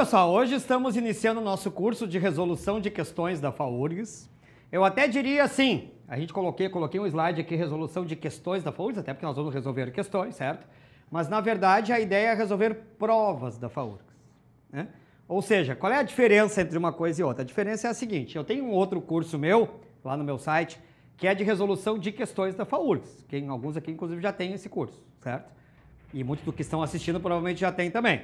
pessoal, hoje estamos iniciando o nosso curso de resolução de questões da FAURGS. Eu até diria assim, a gente coloquei, coloquei um slide aqui, resolução de questões da FAURGS, até porque nós vamos resolver questões, certo? Mas, na verdade, a ideia é resolver provas da FAURGS. Né? Ou seja, qual é a diferença entre uma coisa e outra? A diferença é a seguinte, eu tenho um outro curso meu, lá no meu site, que é de resolução de questões da FAURGS. Quem, alguns aqui, inclusive, já têm esse curso, certo? E muitos do que estão assistindo provavelmente já têm também.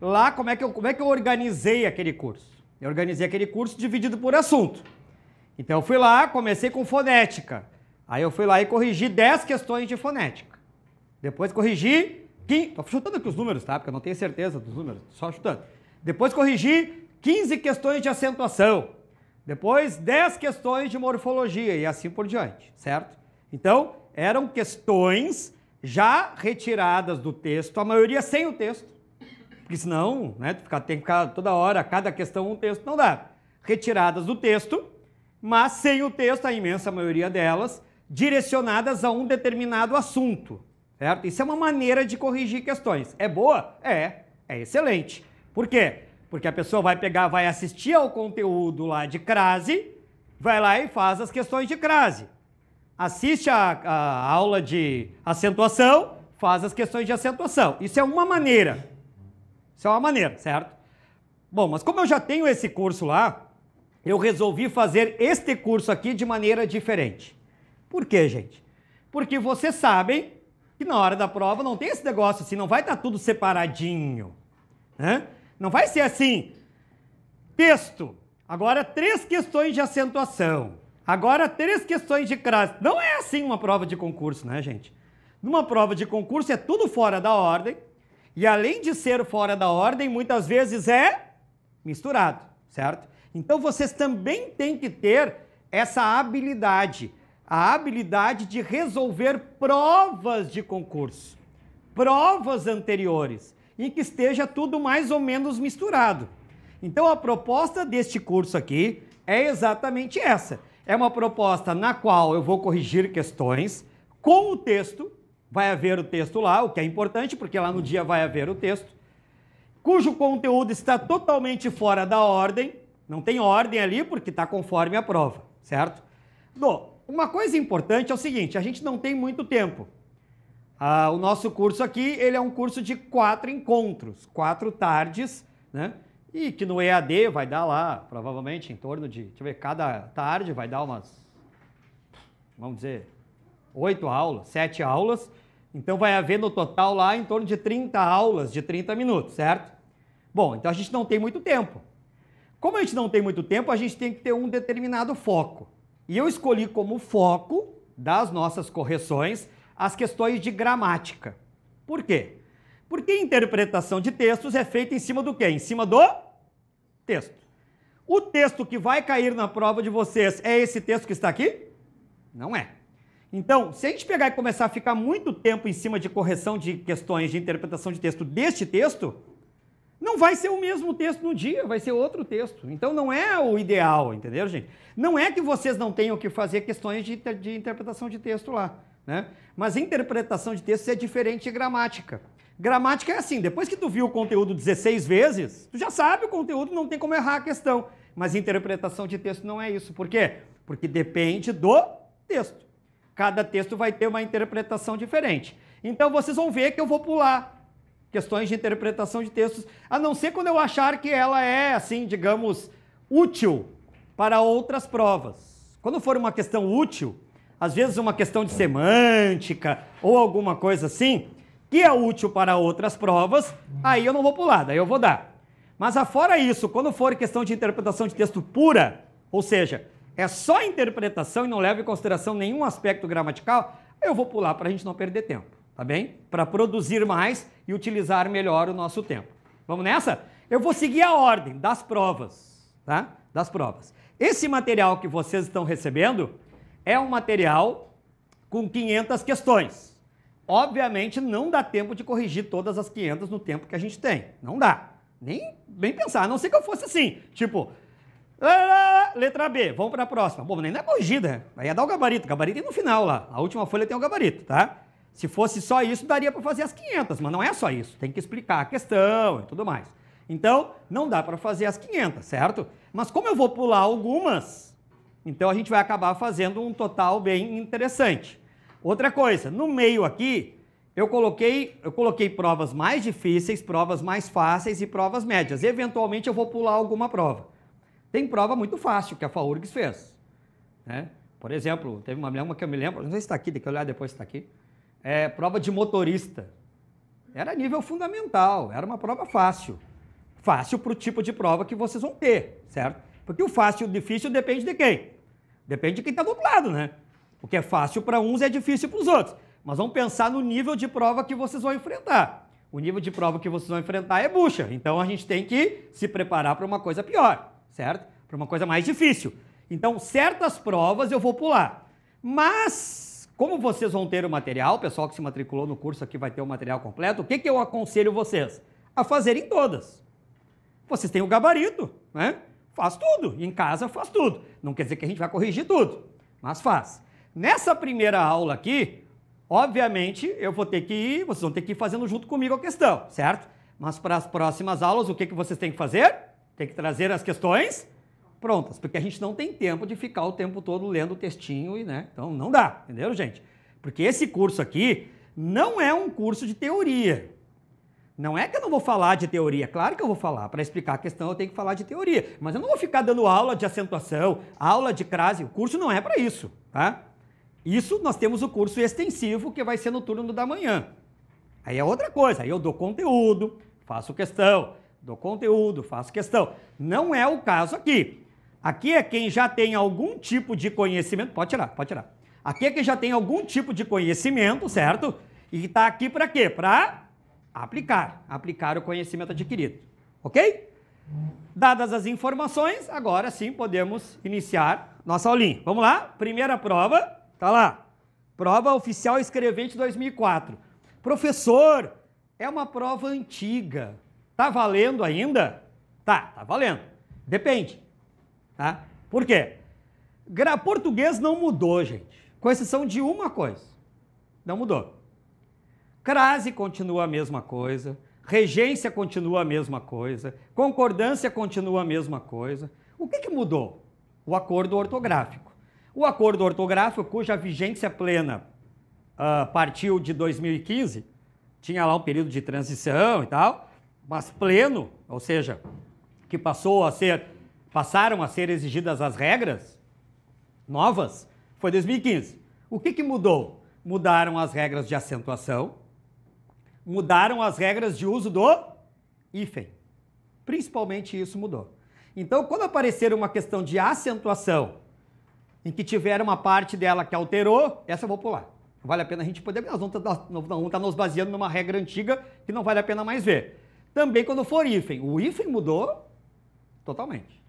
Lá, como é, que eu, como é que eu organizei aquele curso? Eu organizei aquele curso dividido por assunto. Então, eu fui lá, comecei com fonética. Aí eu fui lá e corrigi 10 questões de fonética. Depois corrigi Estou chutando aqui os números, tá? Porque eu não tenho certeza dos números, só chutando. Depois corrigi 15 questões de acentuação. Depois 10 questões de morfologia e assim por diante, certo? Então, eram questões já retiradas do texto, a maioria sem o texto. Porque senão, né, tem que ficar toda hora, cada questão um texto, não dá. Retiradas do texto, mas sem o texto, a imensa maioria delas, direcionadas a um determinado assunto. Certo? Isso é uma maneira de corrigir questões. É boa? É. É excelente. Por quê? Porque a pessoa vai pegar, vai assistir ao conteúdo lá de crase, vai lá e faz as questões de crase. Assiste a, a aula de acentuação, faz as questões de acentuação. Isso é uma maneira. Isso é uma maneira, certo? Bom, mas como eu já tenho esse curso lá, eu resolvi fazer este curso aqui de maneira diferente. Por quê, gente? Porque vocês sabem que na hora da prova não tem esse negócio assim, não vai estar tá tudo separadinho. Né? Não vai ser assim, texto, agora três questões de acentuação, agora três questões de crase. Não é assim uma prova de concurso, né, gente? Numa prova de concurso é tudo fora da ordem, e além de ser fora da ordem, muitas vezes é misturado, certo? Então vocês também têm que ter essa habilidade a habilidade de resolver provas de concurso, provas anteriores, em que esteja tudo mais ou menos misturado. Então a proposta deste curso aqui é exatamente essa. É uma proposta na qual eu vou corrigir questões com o texto, vai haver o texto lá, o que é importante, porque lá no dia vai haver o texto, cujo conteúdo está totalmente fora da ordem, não tem ordem ali porque está conforme a prova, certo? No, uma coisa importante é o seguinte, a gente não tem muito tempo. Ah, o nosso curso aqui, ele é um curso de quatro encontros, quatro tardes, né? E que no EAD vai dar lá, provavelmente, em torno de, deixa eu ver, cada tarde vai dar umas, vamos dizer, oito aulas, sete aulas. Então vai haver no total lá em torno de 30 aulas de 30 minutos, certo? Bom, então a gente não tem muito tempo. Como a gente não tem muito tempo, a gente tem que ter um determinado foco. E eu escolhi como foco das nossas correções as questões de gramática. Por quê? Porque a interpretação de textos é feita em cima do quê? Em cima do texto. O texto que vai cair na prova de vocês é esse texto que está aqui? Não é. Então, se a gente pegar e começar a ficar muito tempo em cima de correção de questões de interpretação de texto deste texto, não vai ser o mesmo texto no dia, vai ser outro texto. Então não é o ideal, entendeu, gente? Não é que vocês não tenham que fazer questões de, de interpretação de texto lá, né? Mas interpretação de texto é diferente de gramática. Gramática é assim, depois que tu viu o conteúdo 16 vezes, tu já sabe o conteúdo, não tem como errar a questão. Mas interpretação de texto não é isso. Por quê? Porque depende do texto. Cada texto vai ter uma interpretação diferente. Então vocês vão ver que eu vou pular questões de interpretação de textos, a não ser quando eu achar que ela é, assim, digamos, útil para outras provas. Quando for uma questão útil, às vezes uma questão de semântica ou alguma coisa assim, que é útil para outras provas, aí eu não vou pular, daí eu vou dar. Mas afora isso, quando for questão de interpretação de texto pura, ou seja, é só interpretação e não leva em consideração nenhum aspecto gramatical, eu vou pular para a gente não perder tempo tá bem? Para produzir mais e utilizar melhor o nosso tempo. Vamos nessa? Eu vou seguir a ordem das provas, tá? Das provas. Esse material que vocês estão recebendo é um material com 500 questões. Obviamente não dá tempo de corrigir todas as 500 no tempo que a gente tem. Não dá. Nem bem pensar, a não ser que eu fosse assim, tipo, letra B, vamos para a próxima. Bom, nem é corrigida, aí ia dar o gabarito. O gabarito é no final lá. A última folha tem o gabarito, tá? Se fosse só isso, daria para fazer as 500, mas não é só isso. Tem que explicar a questão e tudo mais. Então, não dá para fazer as 500, certo? Mas como eu vou pular algumas, então a gente vai acabar fazendo um total bem interessante. Outra coisa, no meio aqui, eu coloquei, eu coloquei provas mais difíceis, provas mais fáceis e provas médias. Eventualmente eu vou pular alguma prova. Tem prova muito fácil que a FAURGS fez. Né? Por exemplo, teve uma, uma que eu me lembro, não sei se está aqui, tem que olhar depois se está aqui. É, prova de motorista. Era nível fundamental, era uma prova fácil. Fácil para o tipo de prova que vocês vão ter, certo? Porque o fácil e o difícil depende de quem? Depende de quem está do outro lado, né? O que é fácil para uns é difícil para os outros. Mas vamos pensar no nível de prova que vocês vão enfrentar. O nível de prova que vocês vão enfrentar é bucha. Então a gente tem que se preparar para uma coisa pior, certo? Para uma coisa mais difícil. Então, certas provas eu vou pular. Mas, como vocês vão ter o material, o pessoal que se matriculou no curso aqui vai ter o material completo, o que, que eu aconselho vocês? A fazerem todas. Vocês têm o gabarito, né? Faz tudo. Em casa faz tudo. Não quer dizer que a gente vai corrigir tudo, mas faz. Nessa primeira aula aqui, obviamente, eu vou ter que ir, vocês vão ter que ir fazendo junto comigo a questão, certo? Mas para as próximas aulas, o que, que vocês têm que fazer? Tem que trazer as questões prontas, porque a gente não tem tempo de ficar o tempo todo lendo o textinho e, né? Então não dá, entendeu, gente? Porque esse curso aqui não é um curso de teoria. Não é que eu não vou falar de teoria, claro que eu vou falar. Para explicar a questão eu tenho que falar de teoria, mas eu não vou ficar dando aula de acentuação, aula de crase. O curso não é para isso, tá? Isso nós temos o curso extensivo que vai ser no turno da manhã. Aí é outra coisa, aí eu dou conteúdo, faço questão, dou conteúdo, faço questão. Não é o caso aqui. Aqui é quem já tem algum tipo de conhecimento, pode tirar, pode tirar. Aqui é quem já tem algum tipo de conhecimento, certo? E está aqui para quê? Para aplicar, aplicar o conhecimento adquirido. Ok? Dadas as informações, agora sim podemos iniciar nossa aulinha. Vamos lá? Primeira prova, tá lá. Prova oficial escrevente 2004. Professor, é uma prova antiga. Tá valendo ainda? Tá, tá valendo. Depende. Tá? Por quê? Gra português não mudou, gente. Com exceção de uma coisa. Não mudou. Crase continua a mesma coisa, regência continua a mesma coisa, concordância continua a mesma coisa. O que, que mudou? O acordo ortográfico. O acordo ortográfico, cuja vigência plena uh, partiu de 2015, tinha lá um período de transição e tal, mas pleno, ou seja, que passou a ser, passaram a ser exigidas as regras novas, foi 2015. O que, que mudou? Mudaram as regras de acentuação, mudaram as regras de uso do hífen. Principalmente isso mudou. Então, quando aparecer uma questão de acentuação, em que tiver uma parte dela que alterou, essa eu vou pular. Vale a pena a gente poder. Nós vamos estar nos baseando numa regra antiga que não vale a pena mais ver. Também quando for hífen. O hífen mudou totalmente.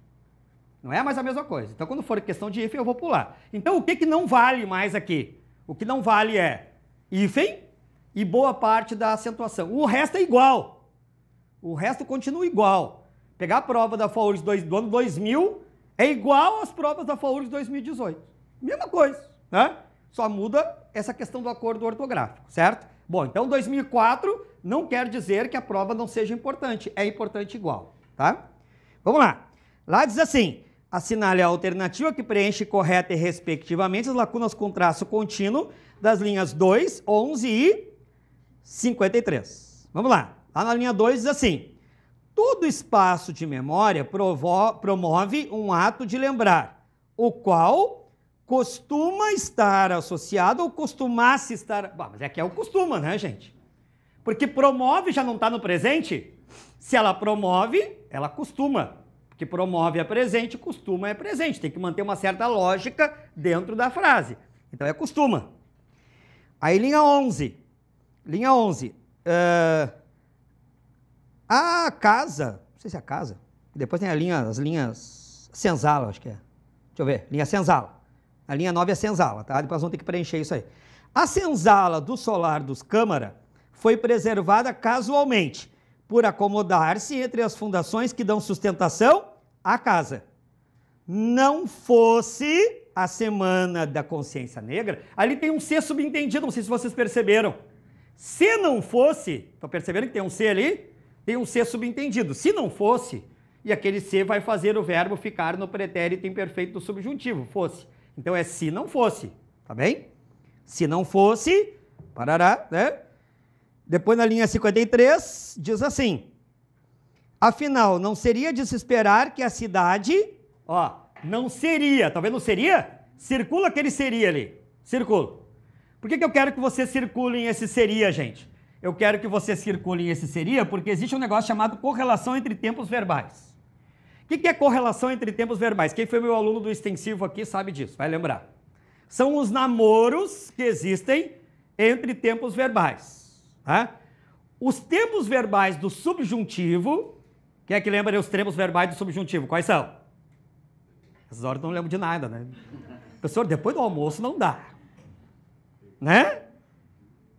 Não é mais a mesma coisa. Então, quando for questão de hífen, eu vou pular. Então, o que, que não vale mais aqui? O que não vale é hífen e boa parte da acentuação. O resto é igual. O resto continua igual. Pegar a prova da FAURGS do ano 2000 é igual às provas da FAURGS 2018. Mesma coisa, né? Só muda essa questão do acordo ortográfico, certo? Bom, então 2004 não quer dizer que a prova não seja importante, é importante igual, tá? Vamos lá. Lá diz assim: assinale a alternativa que preenche correta e respectivamente as lacunas com traço contínuo das linhas 2, 11 e 53. Vamos lá. Lá na linha 2 diz assim: todo espaço de memória promove um ato de lembrar, o qual costuma estar associado ou costumasse estar. Bom, mas é que é o costuma, né, gente? Porque promove já não está no presente. Se ela promove, ela costuma. Porque promove é presente, costuma é presente. Tem que manter uma certa lógica dentro da frase. Então é costuma. Aí, linha 11. Linha 11. Uh, eh, a casa, não sei se é a casa, depois tem a linha, as linhas senzala, acho que é. Deixa eu ver, linha senzala. A linha 9 é senzala, tá? Depois vamos ter que preencher isso aí. A senzala do solar dos Câmara foi preservada casualmente, por acomodar-se entre as fundações que dão sustentação à casa. Não fosse a Semana da Consciência Negra, ali tem um C subentendido, não sei se vocês perceberam. Se não fosse, estão percebendo que tem um C ali? tem um ser subentendido. Se não fosse, e aquele ser vai fazer o verbo ficar no pretérito imperfeito do subjuntivo, fosse. Então é se não fosse, tá bem? Se não fosse, parará, né? Depois na linha 53 diz assim: Afinal, não seria de se esperar que a cidade, ó, não seria, tá vendo? Não seria? Circula aquele seria ali. Circula. Por que, que eu quero que você circulem esse seria, gente? Eu quero que você circulem esse seria porque existe um negócio chamado correlação entre tempos verbais. O que, que é correlação entre tempos verbais? Quem foi meu aluno do extensivo aqui sabe disso, vai lembrar. São os namoros que existem entre tempos verbais. Tá? Os tempos verbais do subjuntivo, quem é que lembra os tempos verbais do subjuntivo? Quais são? Essas horas não lembro de nada, né? Professor, depois do almoço não dá. Né?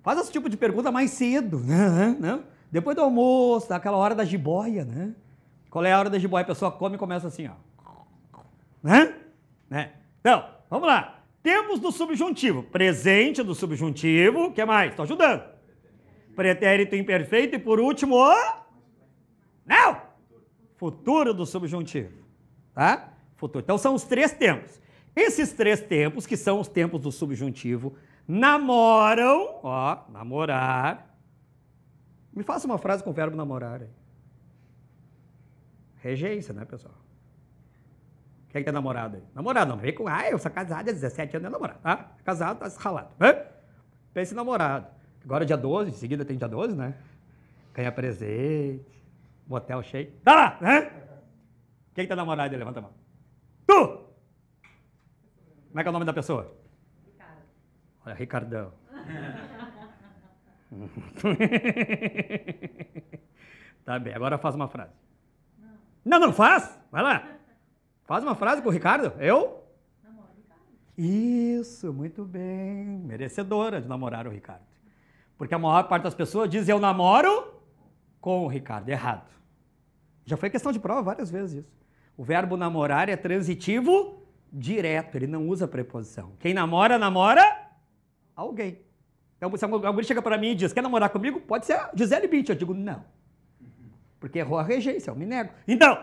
Faz esse tipo de pergunta mais cedo, né? Depois do almoço, daquela hora da jiboia, né? Qual é a hora da jiboia? A pessoa come e começa assim, ó. Né? né? Então, vamos lá. Temos do subjuntivo, presente do subjuntivo, o que mais? Estou ajudando. Pretérito imperfeito e por último o... Não! Futuro do subjuntivo, tá? Futuro. Então são os três tempos. Esses três tempos, que são os tempos do subjuntivo, namoram, ó, namorar. Me faça uma frase com o verbo namorar aí. Regência, né, pessoal? Quem é que é namorado aí? Namorado, não vem com, ah, eu sou casado há 17 anos, é namorado, tá? Casado, tá ralado. Pense em namorado. Agora dia 12, em seguida tem dia 12, né? Ganha presente, motel cheio. Tá lá, né? Quem é que tá namorado aí? Levanta a mão. Tu! Como é que é o nome da pessoa? Ricardo. Olha, Ricardão. tá bem, agora faz uma frase. Não, não, faz. Vai lá. Faz uma frase com o Ricardo. Eu? Namoro Ricardo. Isso, muito bem. Merecedora de namorar o Ricardo. Porque a maior parte das pessoas diz eu namoro com o Ricardo. Errado. Já foi questão de prova várias vezes isso. O verbo namorar é transitivo direto, ele não usa preposição. Quem namora, namora alguém. Então, se alguém chega para mim e diz, quer namorar comigo? Pode ser Gisele Bündchen. Eu digo, não. Porque errou a regência, eu me nego. Então,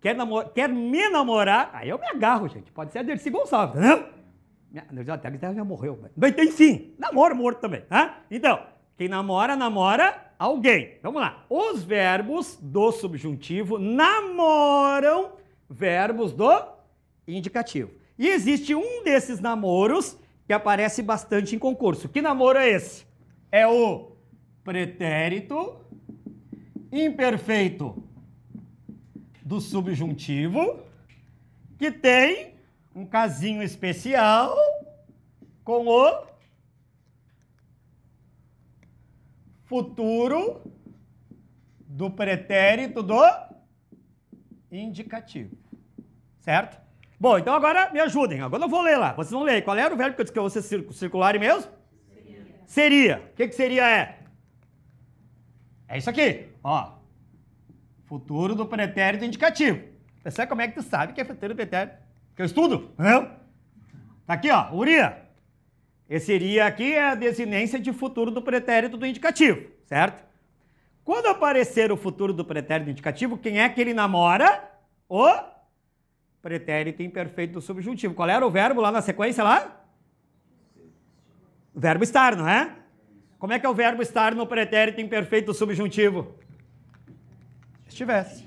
quer, namor quer me namorar? Aí eu me agarro, gente. Pode ser a Dercy Gonçalves, entendeu? Minha, até que já morreu. Mas tem sim. Namoro morto também. Tá? Então, quem namora, namora alguém. Vamos lá. Os verbos do subjuntivo namoram verbos do indicativo. E existe um desses namoros que aparece bastante em concurso. Que namoro é esse? É o pretérito imperfeito do subjuntivo que tem um casinho especial com o futuro do pretérito do indicativo. Certo? Bom, então agora me ajudem. Agora eu vou ler lá. Vocês vão ler. Qual era o verbo que eu disse que vocês circularem mesmo? Seria. Seria. O que, que seria é? É isso aqui. Ó. Futuro do pretérito indicativo. Você como é que tu sabe que é futuro do pretérito? Que eu estudo, entendeu? Tá aqui, ó. Uria. Esse seria aqui é a desinência de futuro do pretérito do indicativo, certo? Quando aparecer o futuro do pretérito indicativo, quem é que ele namora? O pretérito imperfeito do subjuntivo. Qual era o verbo lá na sequência lá? O verbo estar, não é? Como é que é o verbo estar no pretérito imperfeito do subjuntivo? Estivesse.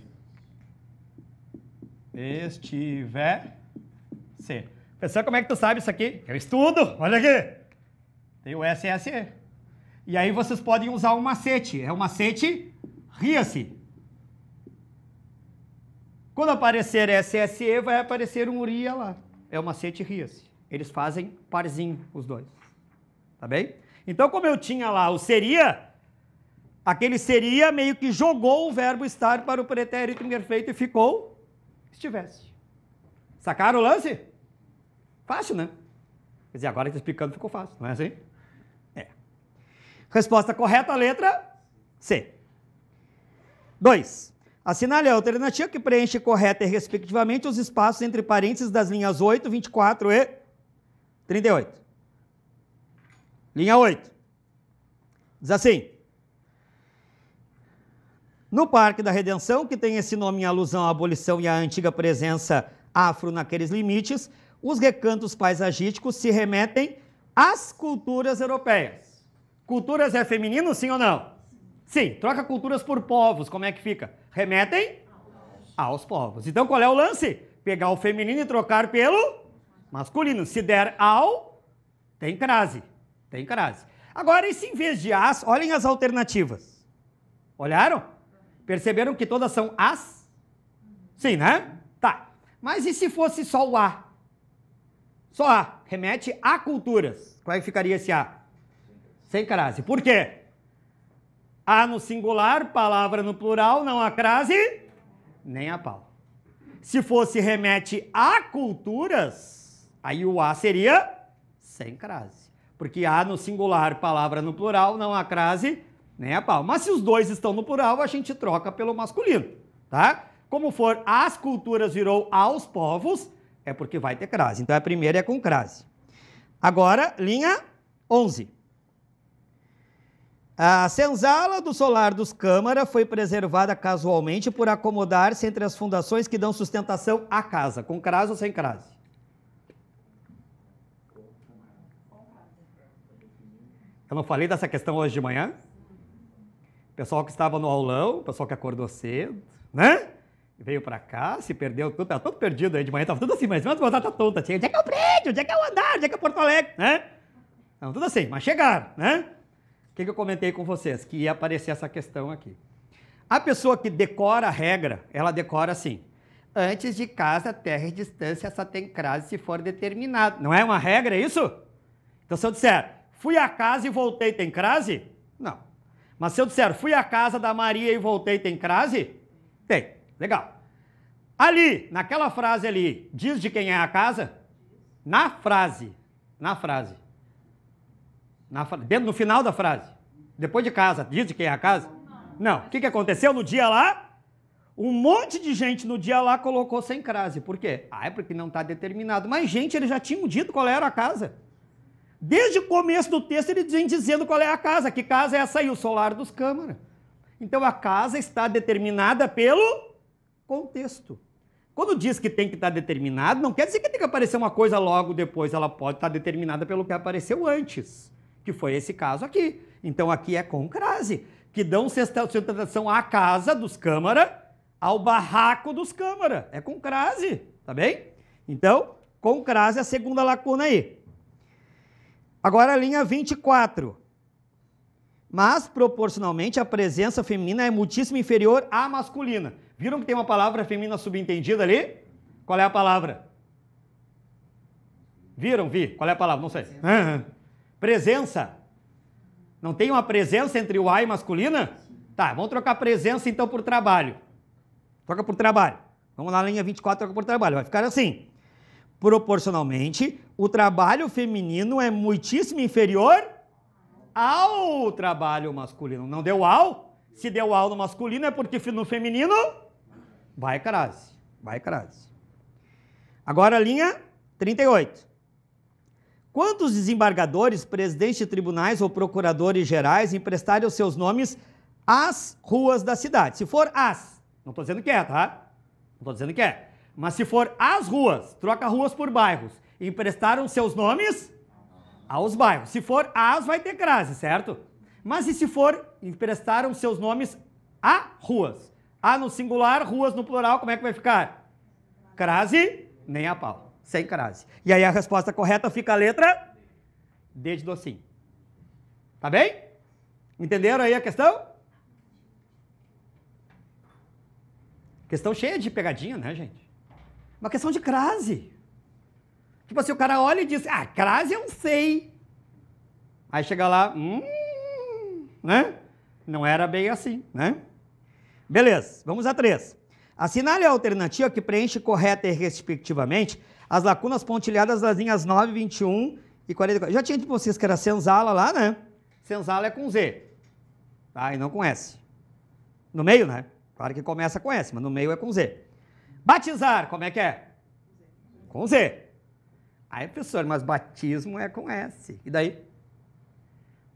Estivesse. Pessoal, como é que tu sabe isso aqui? Eu estudo, olha aqui. Tem o SSE. E aí vocês podem usar um macete. É um macete ria-se. Quando aparecer SSE, vai aparecer um uria lá. É o macete ria-se. Eles fazem parzinho, os dois. Tá bem? Então, como eu tinha lá o seria, aquele seria meio que jogou o verbo estar para o pretérito imperfeito e ficou estivesse. Sacaram o lance? Fácil, né? Quer dizer, agora que estou explicando ficou fácil, não é assim? É. Resposta correta, letra C. 2. Assinale a alternativa que preenche correta e respectivamente os espaços entre parênteses das linhas 8, 24 e 38. Linha 8. Diz assim. No Parque da Redenção, que tem esse nome em alusão à abolição e à antiga presença afro naqueles limites, os recantos paisagísticos se remetem às culturas europeias. Culturas é feminino, sim ou não? Sim. Troca culturas por povos, como é que fica? Remetem aos povos. Então qual é o lance? Pegar o feminino e trocar pelo masculino. Se der ao, tem crase. Tem crase. Agora, e se em vez de as, olhem as alternativas. Olharam? Perceberam que todas são as? Sim, né? Tá. Mas e se fosse só o a? Só a. Remete a culturas. Qual é que ficaria esse a? Sem crase. Por quê? A no singular, palavra no plural, não há crase, nem a pau. Se fosse remete a culturas, aí o a seria sem crase. Porque a no singular, palavra no plural, não há crase, Mas se os dois estão no plural, a gente troca pelo masculino, tá? Como for as culturas virou aos povos, é porque vai ter crase. Então a primeira é com crase. Agora, linha 11. A senzala do solar dos Câmara foi preservada casualmente por acomodar-se entre as fundações que dão sustentação à casa, com crase ou sem crase. Eu não falei dessa questão hoje de manhã? Pessoal que estava no aulão, pessoal que acordou cedo, né? Veio para cá, se perdeu tudo, estava tudo perdido aí de manhã, estava tudo assim, mas uma batata tonta, tinha, onde é que é o prédio, onde é que é o andar, onde é que é Porto Alegre, né? Tudo assim, mas chegaram, né? O que, que eu comentei com vocês? Que ia aparecer essa questão aqui. A pessoa que decora a regra, ela decora assim, antes de casa, terra e distância só tem crase se for determinado. Não é uma regra é isso? Então se eu disser, fui à casa e voltei, tem crase? Não. Mas se eu disser, fui à casa da Maria e voltei, tem crase? Tem. Legal. Ali, naquela frase ali, diz de quem é a casa? Na frase. Na frase. Na, dentro, no final da frase. Depois de casa, diz de quem é a casa? Não. O que, que aconteceu no dia lá? Um monte de gente no dia lá colocou sem crase. Por quê? Ah, é porque não está determinado. Mas, gente, eles já tinham dito qual era a casa. Desde o começo do texto, ele vem dizendo qual é a casa. Que casa é essa aí? O solar dos câmaras. Então, a casa está determinada pelo contexto. Quando diz que tem que estar determinado, não quer dizer que tem que aparecer uma coisa logo depois, ela pode estar determinada pelo que apareceu antes, que foi esse caso aqui. Então aqui é com crase, que dão sustentação à casa dos câmara, ao barraco dos câmara. É com crase, tá bem? Então, com crase a segunda lacuna aí. Agora a linha 24. Mas, proporcionalmente, a presença feminina é muitíssimo inferior à masculina. Viram que tem uma palavra feminina subentendida ali? Qual é a palavra? Viram? Vi. Qual é a palavra? Não sei. Presença. presença. Não tem uma presença entre o A e masculina? Tá, vamos trocar presença então por trabalho. Troca por trabalho. Vamos na linha 24, troca por trabalho. Vai ficar assim. Proporcionalmente, o trabalho feminino é muitíssimo inferior ao trabalho masculino. Não deu ao? Se deu ao no masculino é porque no feminino Vai crase, vai crase. Agora a linha 38. Quantos desembargadores, presidentes de tribunais ou procuradores gerais emprestarem os seus nomes às ruas da cidade? Se for as, não estou dizendo que é, tá? Não estou dizendo que é. Mas se for as ruas, troca ruas por bairros, emprestaram seus nomes aos bairros. Se for as, vai ter crase, certo? Mas e se for emprestaram seus nomes a ruas? A no singular, ruas no plural, como é que vai ficar? Crase, nem a pau. Sem crase. E aí a resposta correta fica a letra D de docinho. Tá bem? Entenderam aí a questão? Questão cheia de pegadinha, né, gente? Uma questão de crase. Tipo assim, o cara olha e diz, ah, crase eu sei. Aí chega lá, hum, né? Não era bem assim, né? Beleza, vamos a três. Assinale a alternativa que preenche correta e respectivamente as lacunas pontilhadas das linhas 9, 21 e 44. Já tinha dito vocês que era senzala lá, né? Senzala é com Z, tá? E não com S. No meio, né? Claro que começa com S, mas no meio é com Z. Batizar, como é que é? Com Z. Aí, professor, mas batismo é com S. E daí?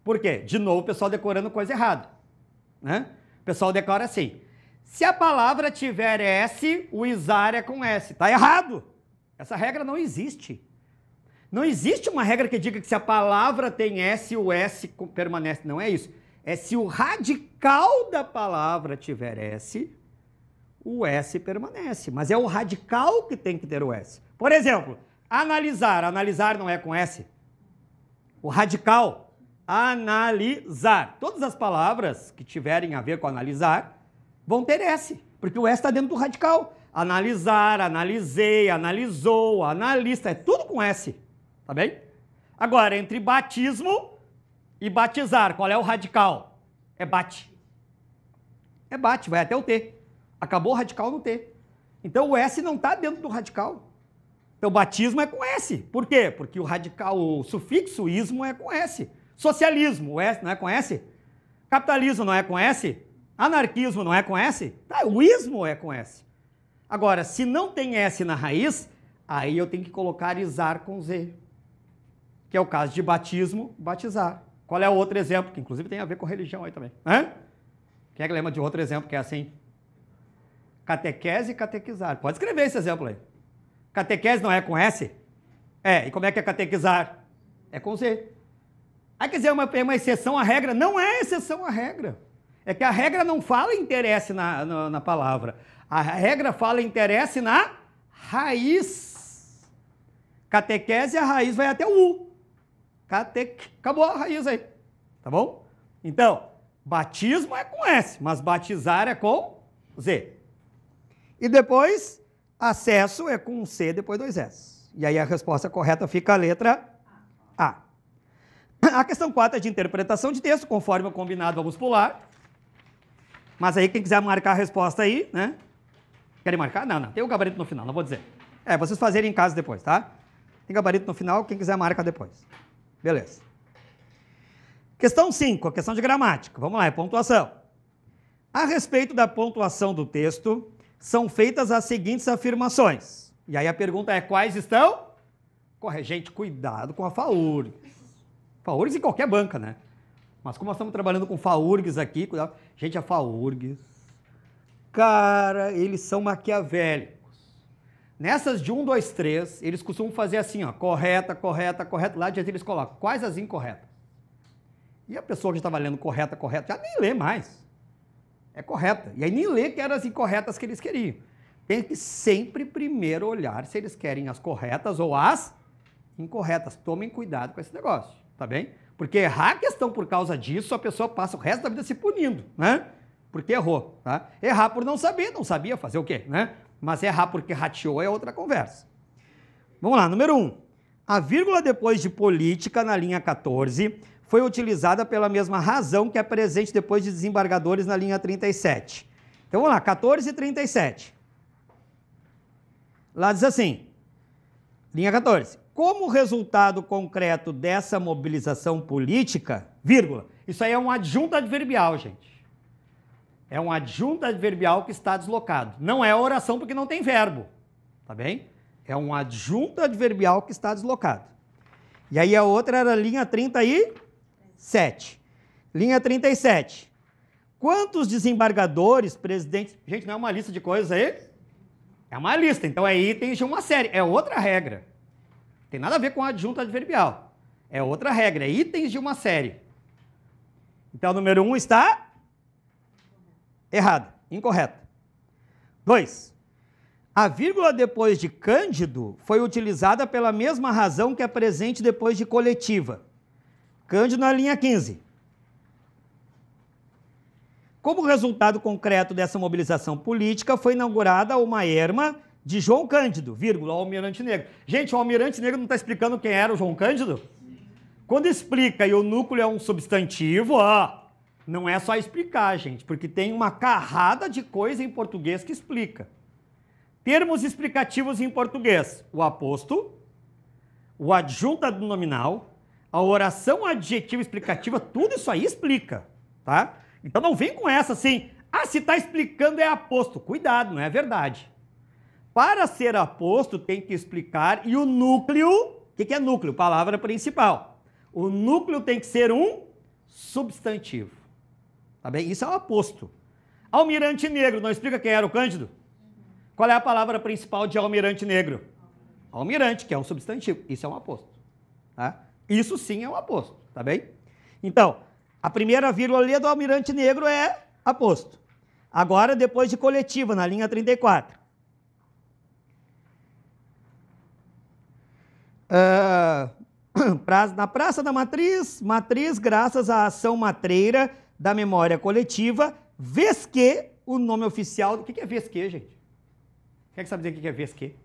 Por quê? De novo, o pessoal decorando coisa errada, né? O pessoal decora assim: se a palavra tiver S, o isar é com S. Tá errado. Essa regra não existe. Não existe uma regra que diga que se a palavra tem S, o S permanece. Não é isso. É se o radical da palavra tiver S, o S permanece. Mas é o radical que tem que ter o S. Por exemplo, analisar. Analisar não é com S. O radical, analisar. Todas as palavras que tiverem a ver com analisar vão ter S, porque o S está dentro do radical. Analisar, analisei, analisou, analista, é tudo com S. Tá bem? Agora, entre batismo e batizar, qual é o radical? É bate. É bate, vai até o T. Acabou o radical no T. Então o S não está dentro do radical. Então batismo é com S. Por quê? Porque o radical, o sufixo ismo é com S. Socialismo, o S não é com S? Capitalismo não é com S? Anarquismo não é com S? Tá, o ismo é com S. Agora, se não tem S na raiz, aí eu tenho que colocar isar com Z que é o caso de batismo, batizar. Qual é o outro exemplo, que inclusive tem a ver com religião aí também? Hã? Quem é que lembra de outro exemplo que é assim? Catequese e catequizar. Pode escrever esse exemplo aí. Catequese não é com S? É, e como é que é catequizar? É com Z. Aí quer dizer, é uma, é uma exceção à regra? Não é exceção à regra. É que a regra não fala interesse na, na, na palavra. A regra fala interesse na raiz. Catequese, a raiz vai até o U. Catec. Acabou a raiz aí. Tá bom? Então, batismo é com S, mas batizar é com Z. E depois, acesso é com C depois dois S. E aí a resposta correta fica a letra A. A questão 4 é de interpretação de texto, conforme o combinado, vamos pular. Mas aí, quem quiser marcar a resposta aí, né? Querem marcar? Não, não. Tem o gabarito no final, não vou dizer. É, vocês fazerem em casa depois, tá? Tem gabarito no final, quem quiser marca depois. Beleza. Questão 5, a questão de gramática. Vamos lá, é pontuação. A respeito da pontuação do texto, são feitas as seguintes afirmações. E aí a pergunta é: quais estão? Corre, gente, cuidado com a FAURGS. FAURGS em qualquer banca, né? Mas como nós estamos trabalhando com FAURGS aqui, cuidado. Gente, a FAURGS, cara, eles são maquiavélicos. Nessas de 1, 2, 3, eles costumam fazer assim, ó, correta, correta, correta. Lá adiante eles colocam quais as incorretas. E a pessoa que estava lendo correta, correta, já nem lê mais. É correta. E aí nem lê que eram as incorretas que eles queriam. Tem que sempre primeiro olhar se eles querem as corretas ou as incorretas. Tomem cuidado com esse negócio, tá bem? Porque errar a questão por causa disso, a pessoa passa o resto da vida se punindo, né? Porque errou, tá? Errar por não saber, não sabia fazer o quê, né? Mas errar porque rateou é outra conversa. Vamos lá, número 1. Um. A vírgula depois de política na linha 14 foi utilizada pela mesma razão que a presente depois de desembargadores na linha 37. Então vamos lá, 14 e 37. Lá diz assim, linha 14. Como resultado concreto dessa mobilização política, vírgula, isso aí é um adjunto adverbial, gente. É um adjunto adverbial que está deslocado. Não é oração porque não tem verbo. Tá bem? É um adjunto adverbial que está deslocado. E aí a outra era a linha 37. Linha 37. Quantos desembargadores, presidentes. Gente, não é uma lista de coisas aí? É uma lista. Então é itens de uma série. É outra regra. Tem nada a ver com adjunto adverbial. É outra regra. É itens de uma série. Então o número 1 um está Errada, incorreta. 2. A vírgula depois de Cândido foi utilizada pela mesma razão que a presente depois de coletiva. Cândido na linha 15. Como resultado concreto dessa mobilização política, foi inaugurada uma erma de João Cândido, vírgula, Almirante Negro. Gente, o Almirante Negro não está explicando quem era o João Cândido? Quando explica e o núcleo é um substantivo, ó, não é só explicar, gente, porque tem uma carrada de coisa em português que explica. Termos explicativos em português: o aposto, o adjunta do nominal, a oração adjetiva explicativa, tudo isso aí explica, tá? Então não vem com essa assim, ah, se está explicando é aposto. Cuidado, não é verdade. Para ser aposto, tem que explicar e o núcleo, o que, que é núcleo? Palavra principal. O núcleo tem que ser um substantivo. Tá bem? Isso é o aposto. Almirante Negro, não explica quem era o Cândido? Qual é a palavra principal de almirante negro? Almirante, que é um substantivo. Isso é um aposto. Tá? Isso sim é um aposto, tá bem? Então, a primeira vírgula ali do almirante negro é aposto. Agora, depois de coletiva, na linha 34. Uh, na Praça da Matriz, Matriz, graças à ação matreira da memória coletiva, vez que o nome oficial. O que é vez que, gente? Quem é que sabe dizer o que é vez que?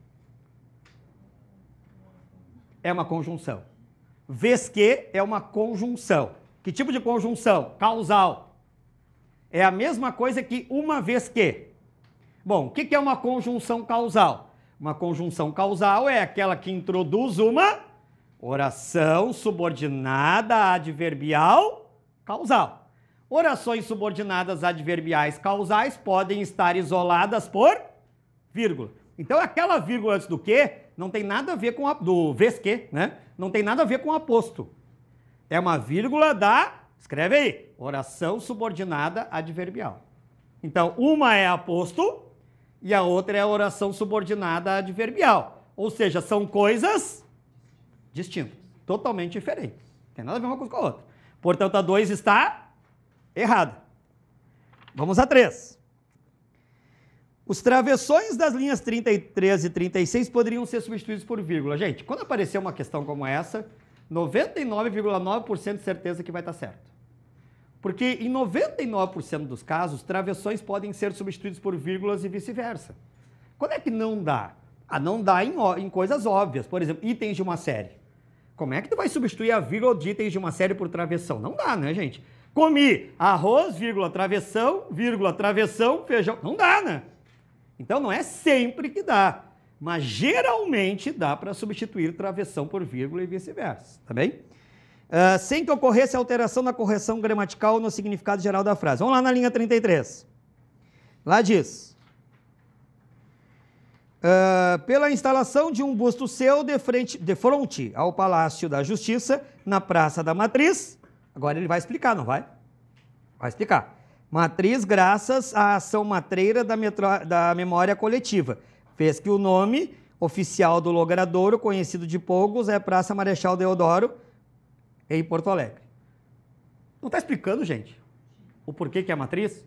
É uma conjunção. Vez que é uma conjunção. Que tipo de conjunção? Causal. É a mesma coisa que uma vez que. Bom, o que é uma conjunção causal? Uma conjunção causal é aquela que introduz uma oração subordinada adverbial causal. Orações subordinadas adverbiais causais podem estar isoladas por vírgula. Então aquela vírgula antes do que não tem nada a ver com a, do vez que, né? Não tem nada a ver com aposto. É uma vírgula da, escreve aí, oração subordinada adverbial. Então, uma é aposto e a outra é a oração subordinada adverbial. Ou seja, são coisas distintas, totalmente diferentes. Não tem nada a ver uma coisa com a outra. Portanto, a 2 está errada. Vamos a 3. Os travessões das linhas 33 e 36 poderiam ser substituídos por vírgula. Gente, quando aparecer uma questão como essa, 99,9% de certeza que vai estar certo. Porque em 99% dos casos, travessões podem ser substituídos por vírgulas e vice-versa. Quando é que não dá? Ah, não dá em, em, coisas óbvias. Por exemplo, itens de uma série. Como é que tu vai substituir a vírgula de itens de uma série por travessão? Não dá, né, gente? Comi arroz, vírgula, travessão, vírgula, travessão, feijão. Não dá, né? Então não é sempre que dá, mas geralmente dá para substituir travessão por vírgula e vice-versa, tá bem? Uh, sem que ocorresse alteração na correção gramatical ou no significado geral da frase. Vamos lá na linha 33. Lá diz: uh, pela instalação de um busto seu de frente, de fronte ao Palácio da Justiça, na Praça da Matriz. Agora ele vai explicar, não vai? Vai explicar. Matriz, graças à ação matreira da, metro, da memória coletiva. Fez que o nome oficial do logradouro, conhecido de poucos, é Praça Marechal Deodoro, em Porto Alegre. Não está explicando, gente, o porquê que é a matriz?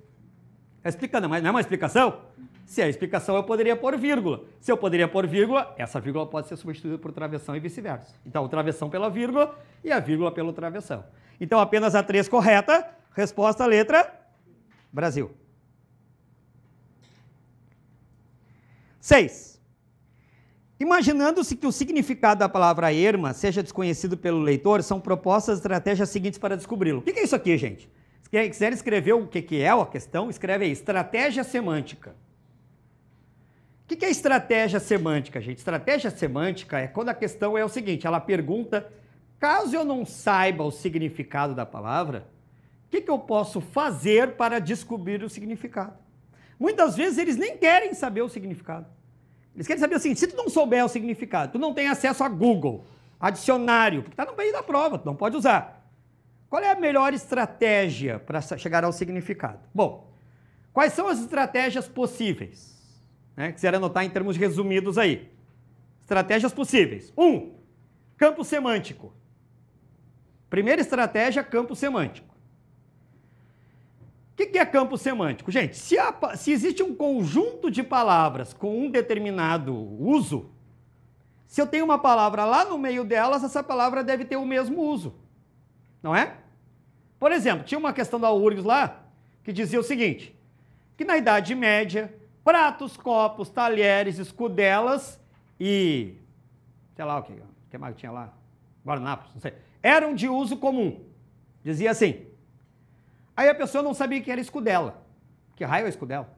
Está explicando, mas não é uma explicação? Se é explicação, eu poderia pôr vírgula. Se eu poderia pôr vírgula, essa vírgula pode ser substituída por travessão e vice-versa. Então, o travessão pela vírgula e a vírgula pelo travessão. Então, apenas a 3 correta. Resposta, letra Brasil. 6. Imaginando-se que o significado da palavra erma seja desconhecido pelo leitor, são propostas estratégias seguintes para descobri-lo. O que é isso aqui, gente? Se quiser escrever o que é a questão, escreve aí, estratégia semântica. O que é estratégia semântica, gente? Estratégia semântica é quando a questão é o seguinte, ela pergunta, caso eu não saiba o significado da palavra, que, que eu posso fazer para descobrir o significado? Muitas vezes eles nem querem saber o significado. Eles querem saber assim, se tu não souber o significado, tu não tem acesso a Google, a dicionário, porque está no meio da prova, tu não pode usar. Qual é a melhor estratégia para chegar ao significado? Bom, quais são as estratégias possíveis? Né? Quiser anotar em termos resumidos aí. Estratégias possíveis. Um, campo semântico. Primeira estratégia, campo semântico. O que é campo semântico? Gente, se, há, se existe um conjunto de palavras com um determinado uso, se eu tenho uma palavra lá no meio delas, essa palavra deve ter o mesmo uso. Não é? Por exemplo, tinha uma questão da URGS lá que dizia o seguinte: que na Idade Média, pratos, copos, talheres, escudelas e. sei lá o que, o que mais tinha lá? Guardanapos, não sei. Eram de uso comum. Dizia assim: Aí a pessoa não sabia que era escudela. Que raio é escudela?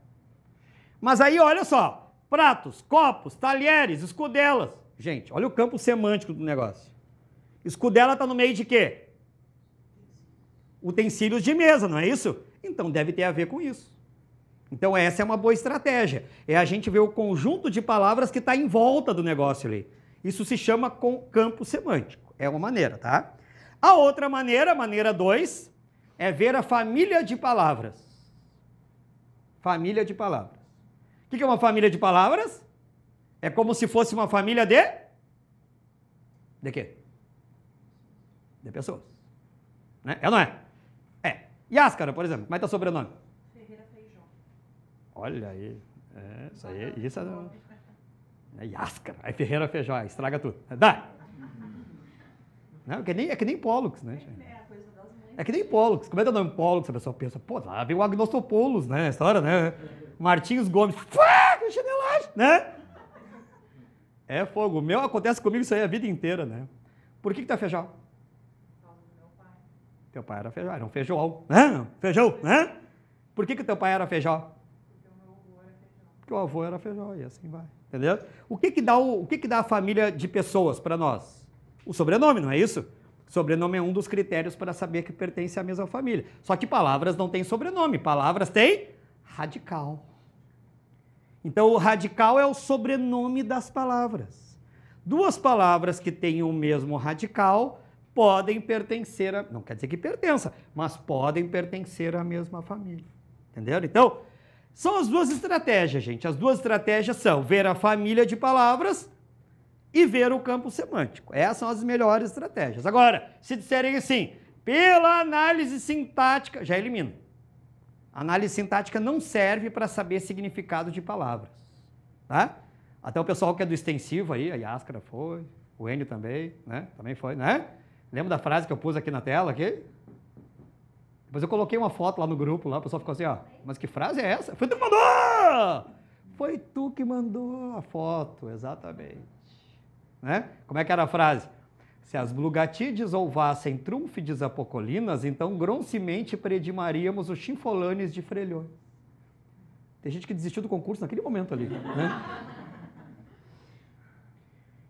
Mas aí, olha só, pratos, copos, talheres, escudelas. Gente, olha o campo semântico do negócio. Escudela está no meio de quê? Utensílios de mesa, não é isso? Então deve ter a ver com isso. Então essa é uma boa estratégia. É a gente ver o conjunto de palavras que está em volta do negócio ali. Isso se chama com campo semântico. É uma maneira, tá? A outra maneira, maneira 2, é ver a família de palavras. família de palavras. O que é uma família de palavras? É como se fosse uma família de. De quê? De pessoas. Né? É ou não é? É. Yáscara, por exemplo, como é que tá o sobrenome? Ferreira Feijão. Olha aí. É, isso aí, isso é. É Yáscara. Aí Ferreira Feijó, estraga tudo. Dá. Não, é, que nem, é que nem Pollux, né? gente? É que nem Pollux. Como é que é o nome Pollux? A pessoa pensa, pô, lá vem o Agnostopoulos, né? História, né? Martins Gomes, Fá, chinelagem, né? É fogo. O meu acontece comigo isso aí a vida inteira, né? Por que que tá feijão? Teu pai era feijão, era um feijão, né? Feijão, né? Por que que teu pai era feijão. Porque o avô era feijão e assim vai. Entendeu? O que que dá, o, o que que dá a família de pessoas para nós? O sobrenome, não é isso? Sobrenome é um dos critérios para saber que pertence à mesma família. Só que palavras não têm sobrenome, palavras têm radical. Então o radical é o sobrenome das palavras. Duas palavras que têm o mesmo radical podem pertencer a, não quer dizer que pertença, mas podem pertencer à mesma família. Entenderam? Então, são as duas estratégias, gente. As duas estratégias são ver a família de palavras e ver o campo semântico. Essas são as melhores estratégias. Agora, se disserem assim, pela análise sintática, já elimina. A análise sintática não serve para saber significado de palavras. Tá? Até o pessoal que é do extensivo aí, a Yáscara foi, o Enio também, né? Também foi, né? Lembra da frase que eu pus aqui na tela aqui? Depois eu coloquei uma foto lá no grupo, lá, o pessoal ficou assim, ó, mas que frase é essa? Foi tu que mandou! Foi tu que mandou a foto, exatamente. Né? Como é que era a frase? Se as blugatides ouvassem trunfides apocolinas, então groncimente predimaríamos os chinfolanes de frelhões. Tem gente que desistiu do concurso naquele momento ali, né?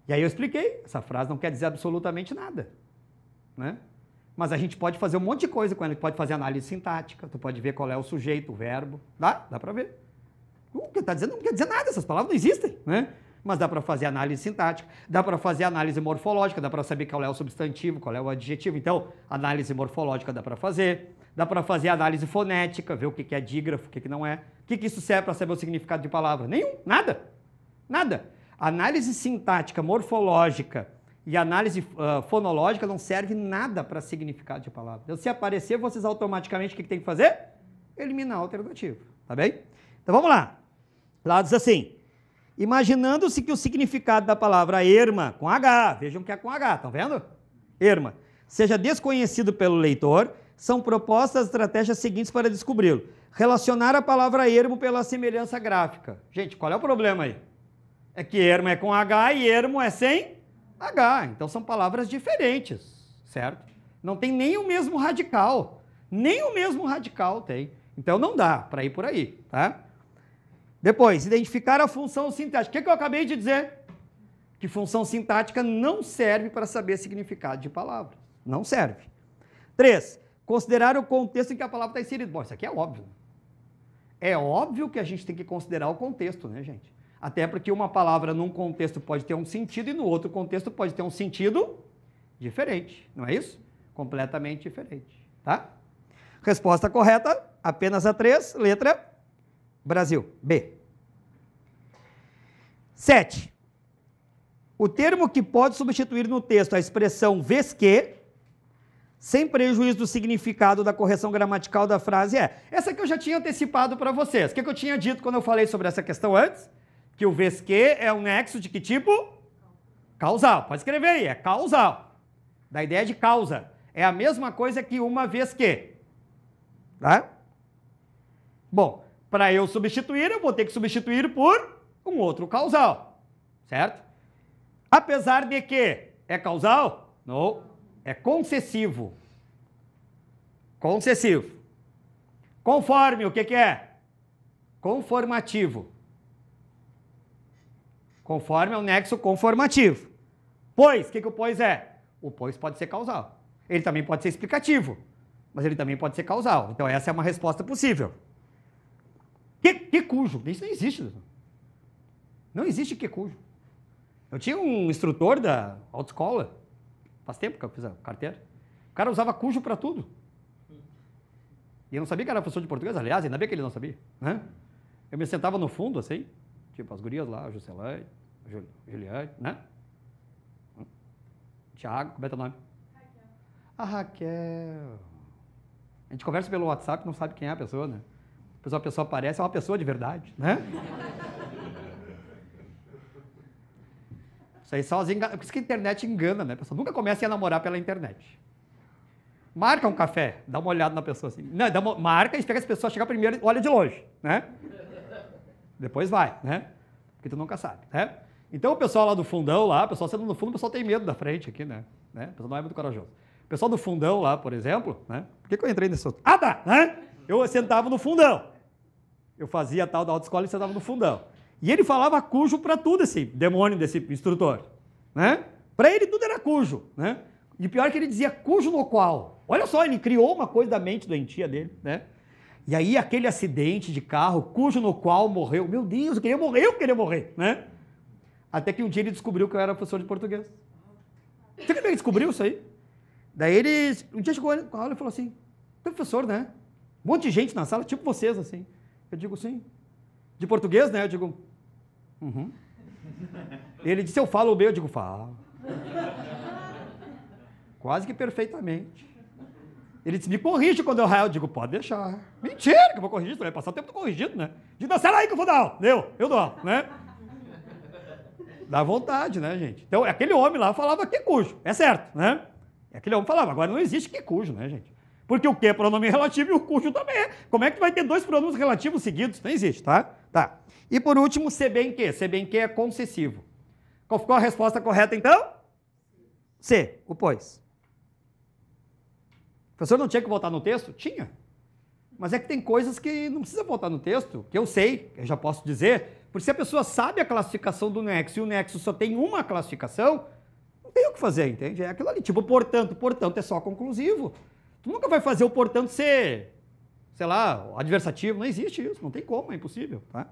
E aí eu expliquei, essa frase não quer dizer absolutamente nada, né? Mas a gente pode fazer um monte de coisa com ela, pode fazer análise sintática, tu pode ver qual é o sujeito, o verbo, dá? Dá para ver. O que está dizendo não quer dizer nada, essas palavras não existem, né? Mas dá para fazer análise sintática, dá para fazer análise morfológica, dá para saber qual é o substantivo, qual é o adjetivo. Então, análise morfológica dá para fazer, dá para fazer análise fonética, ver o que é dígrafo, o que não é. O que isso serve para saber o significado de palavra? Nenhum, nada, nada. Análise sintática, morfológica e análise uh, fonológica não serve nada para significado de palavra. Então, se aparecer, vocês automaticamente o que, tem que fazer? Eliminar a alternativa, tá bem? Então vamos lá. Diz assim: imaginando-se que o significado da palavra erma, com H, vejam que é com H, estão vendo? Erma, seja desconhecido pelo leitor, são propostas as estratégias seguintes para descobri-lo. Relacionar a palavra ermo pela semelhança gráfica. Gente, qual é o problema aí? É que ermo é com H e ermo é sem H. Então são palavras diferentes, certo? Não tem nem o mesmo radical. Nem o mesmo radical tem. Então não dá para ir por aí, tá? Depois, identificar a função sintática. O que, que eu acabei de dizer? Que função sintática não serve para saber significado de palavras. Não serve. Três, considerar o contexto em que a palavra está inserida. Bom, isso aqui é óbvio. É óbvio que a gente tem que considerar o contexto, né, gente? Até porque uma palavra num contexto pode ter um sentido e no outro contexto pode ter um sentido diferente, não é isso? Completamente diferente, tá? Resposta correta, apenas a três, letra Brasil, B. 7. O termo que pode substituir no texto a expressão vez que, sem prejuízo do significado da correção gramatical da frase é. Essa que eu já tinha antecipado para vocês. O que, que eu tinha dito quando eu falei sobre essa questão antes? Que o vez que é um nexo de que tipo? Causal. Pode escrever aí, é causal. Da ideia de causa. É a mesma coisa que uma vez que. Tá? Bom, para eu substituir, eu vou ter que substituir por um outro causal. Certo? Apesar de que é causal? Não. É concessivo. Concessivo. Conforme, o que, que é? Conformativo. Conforme é o nexo conformativo. Pois, o que, que o pois é? O pois pode ser causal. Ele também pode ser explicativo, mas ele também pode ser causal. Então essa é uma resposta possível. Que, que cujo? Isso não existe. Não existe que cujo. Eu tinha um instrutor da autoescola, faz tempo que eu fiz a carteira. O cara usava cujo para tudo. E eu não sabia que era professor de português, aliás, ainda bem que ele não sabia. Né? Eu me sentava no fundo, assim, tipo as gurias lá, a Juscelane, a Jul- Juliane, né? Tiago, como é teu nome? A Raquel. A gente conversa pelo WhatsApp, não sabe quem é a pessoa, né? Depois a pessoa aparece, é uma pessoa de verdade, né? Isso aí só as engan... Por isso que a internet engana, né? A pessoa nunca começa a namorar pela internet. Marca um café, dá uma olhada na pessoa assim. Não, dá uma... marca e espera as pessoas chegar primeiro e olha de longe, né? Depois vai, né? Porque tu nunca sabe, né? Então o pessoal lá do fundão, lá, o pessoal sendo no fundo, o pessoal tem medo da frente aqui, né? né? O pessoal não é muito corajoso. O pessoal do fundão lá, por exemplo, né? Por que, que eu entrei nesse outro? Ah, tá! Né? Eu sentava no fundão. Eu fazia tal da autoescola e sentava no fundão. E ele falava cujo para tudo, esse demônio desse instrutor, né? Para ele tudo era cujo, né? E pior que ele dizia cujo no qual. Olha só, ele criou uma coisa da mente doentia dele, né? E aí aquele acidente de carro, cujo no qual morreu. Meu Deus, eu queria morrer, eu queria morrer, né? Até que um dia ele descobriu que eu era professor de português. Você que descobriu isso aí? Daí ele, um dia chegou com aula e falou assim, "Tu é professor, né? Um monte de gente na sala, tipo vocês, assim. Eu digo, sim. De português, né? Eu digo, uhum. Ele disse, eu falo bem, eu digo, falo. Quase que perfeitamente. Ele disse, me corrige quando eu raio. Eu digo, pode deixar. Mentira que eu vou corrigir, vai passar o tempo corrigido, né? Digo, não, sai aí que eu vou dar aula. Deu, eu dou aula, né? Dá vontade, né, gente? Então, aquele homem lá falava que cujo, é certo, né? Aquele homem falava, agora não existe que cujo, né, gente? Porque o que é pronome relativo e o cujo também é. Como é que vai ter dois pronomes relativos seguidos? Não existe, tá? Tá. E por último, se bem que. Se bem que é concessivo. Qual ficou a resposta correta, então? C, o pois. O professor não tinha que votar no texto? Tinha. Mas é que tem coisas que não precisa votar no texto, que eu sei, eu já posso dizer, porque se a pessoa sabe a classificação do nexo e o nexo só tem uma classificação, não tem o que fazer, entende? É aquilo ali, tipo, portanto, portanto é só conclusivo. Tu nunca vai fazer o portanto ser, sei lá, adversativo. Não existe isso, não tem como, é impossível. Tá?